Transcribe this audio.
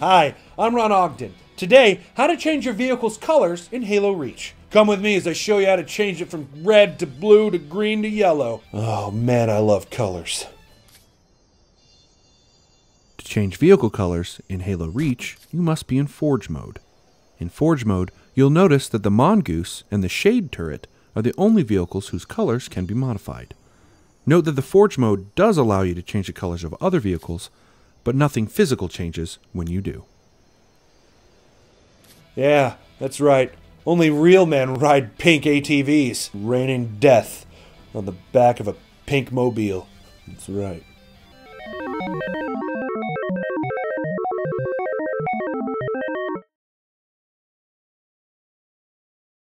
Hi, I'm Ron Ogden. Today, how to change your vehicle's colors in Halo Reach. Come with me as I show you how to change it from red to blue to green to yellow. Oh man, I love colors. To change vehicle colors in Halo Reach, you must be in Forge mode. In Forge mode, you'll notice that the Mongoose and the Shade Turret are the only vehicles whose colors can be modified. Note that the Forge mode does allow you to change the colors of other vehicles, but nothing physical changes when you do. Yeah, that's right. Only real men ride pink ATVs, raining death on the back of a pink mobile. That's right.